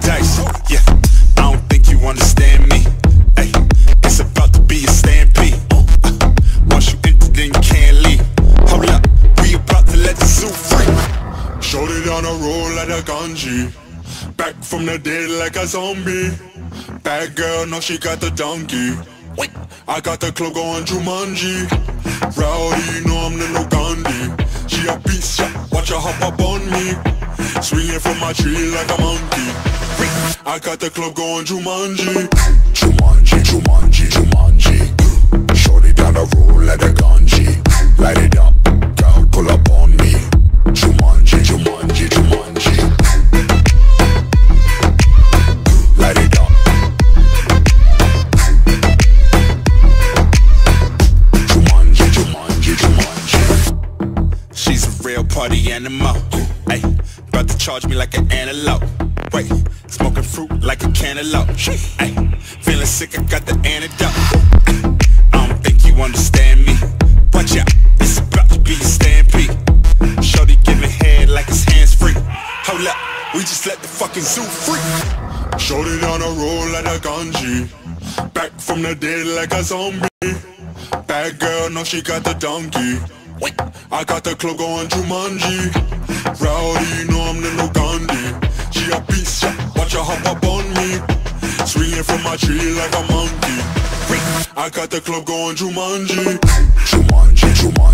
dice. Yeah, I don't think you understand me. Hey, it's about to be a stampede. Uh, once you enter, then you can't leave. Hold up, we about to let the zoo free. Showed it on a roll like a ganji. Back from the dead like a zombie. Bad girl, no, she got the donkey. I got the cloak on Jumanji. Rowdy, you know I'm the no Gandhi. She a beast, yeah. watch her hop up on me. Swinging from my tree like a monkey. I got the club going Jumanji. Jumanji, Jumanji, Jumanji. Shorty down the road like a ganji. Light it up, girl, pull up on me. Jumanji, Jumanji, Jumanji. Light it up. Jumanji, Jumanji, Jumanji. She's a real party animal. Ay, to charge me like an antelope. Wait, smoking fruit like a cantaloupe. Ay, feeling sick, I got the antidote. I don't think you understand me. Watch out, it's about to be a stampede. Shorty giving head like his hands free. Hold up, we just let the fucking zoo free. Shorty down a roll like a ganji. Back from the dead like a zombie. Bad girl, now she got the donkey. I got the club going Jumanji. Rowdy, know I'm the no Gandhi. She a beast, yeah, watch her hop up on me. Swinging from my tree like a monkey. I got the club going Jumanji. Jumanji, Jumanji.